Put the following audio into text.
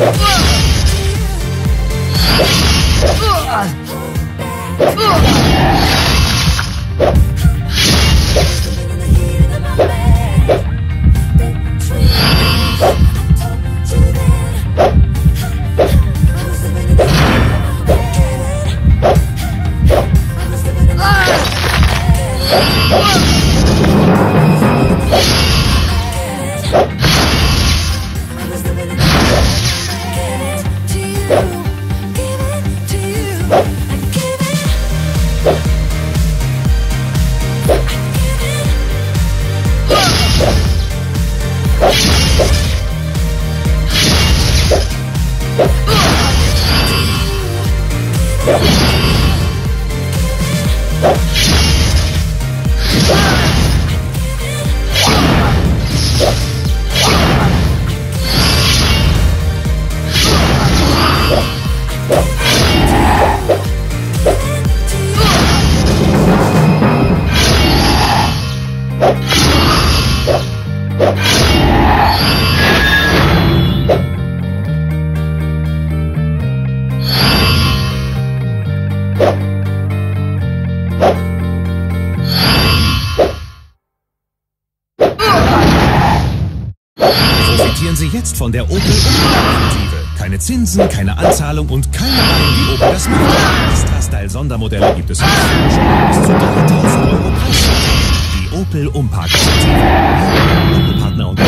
Thank Gracias. Profitieren Sie jetzt von der Opel Umlaufaktive. Keine Zinsen, keine Anzahlung und keine Ahnung, wie Opel das macht. Extra-Style-Sondermodelle gibt es jetzt bis zu 3000 Euro Preis. Die Opel Umpark-Aktive. Opel-Partner und